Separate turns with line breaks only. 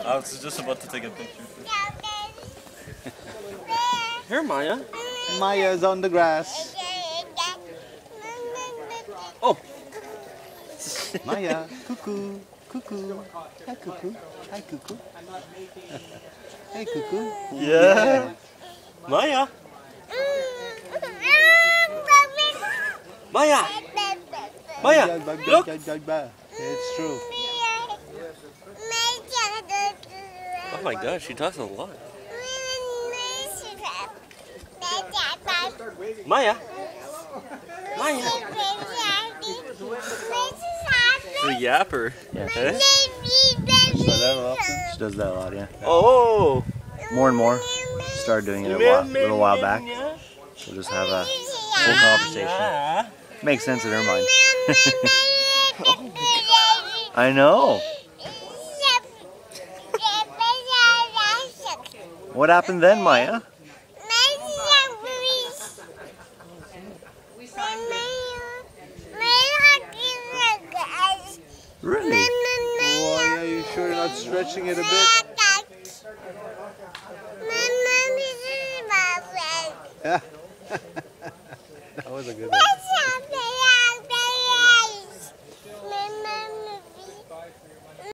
I was just about to take a picture.
Here, Maia.
Maia's on the grass.
Oh.
Maia, cuckoo, cuckoo. Hi, cuckoo. Hi, cuckoo. Hey, cuckoo.
Yeah.
Maia. Maia. Maia,
look.
It's true.
Oh my gosh, she talks a lot. Maia. Maia. She's a yapper.
Yeah,
Eh?
She does that often? She does that a lot, yeah.
Oh.
More and more. She started doing it a, while, a little while back. We'll just have a full conversation. Makes sense in her mind. I know. What happened then, Maia? Really? Oh, yeah, you sure you're not stretching it a bit? Yeah. that was a good one.